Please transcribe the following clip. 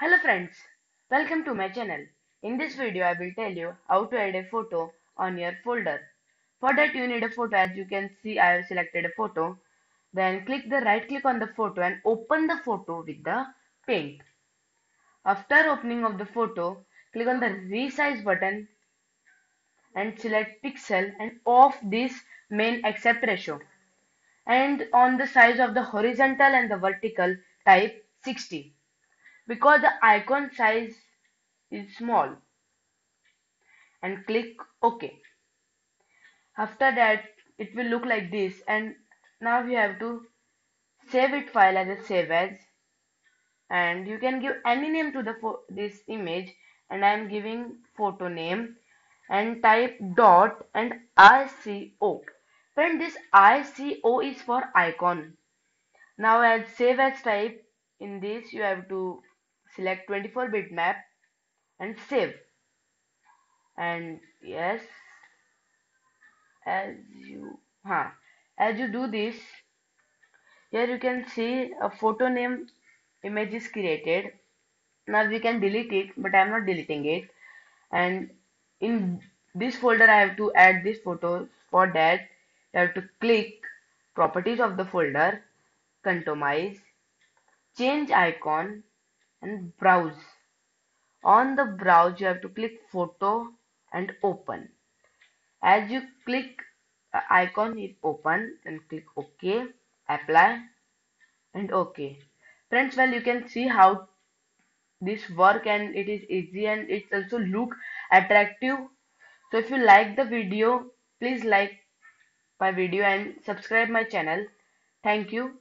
Hello friends, welcome to my channel. In this video I will tell you how to add a photo on your folder. For that you need a photo as you can see I have selected a photo. Then click the right click on the photo and open the photo with the paint. After opening of the photo, click on the resize button and select pixel and off this main aspect ratio. And on the size of the horizontal and the vertical type 60 because the icon size is small and click OK. After that it will look like this and now you have to save it file as a save as and you can give any name to the this image and I am giving photo name and type dot and ICO. Friend this ICO is for icon. Now as save as type in this you have to select 24 bit map and save. And yes as you huh, as you do this here you can see a photo name image is created. Now we can delete it but I am not deleting it. And in this folder I have to add this photo. For that you have to click properties of the folder customize change icon and browse. On the browse you have to click photo and open. As you click icon it open then click OK, apply and OK. Friends well you can see how this work and it is easy and it also look attractive. So if you like the video please like my video and subscribe my channel. Thank you.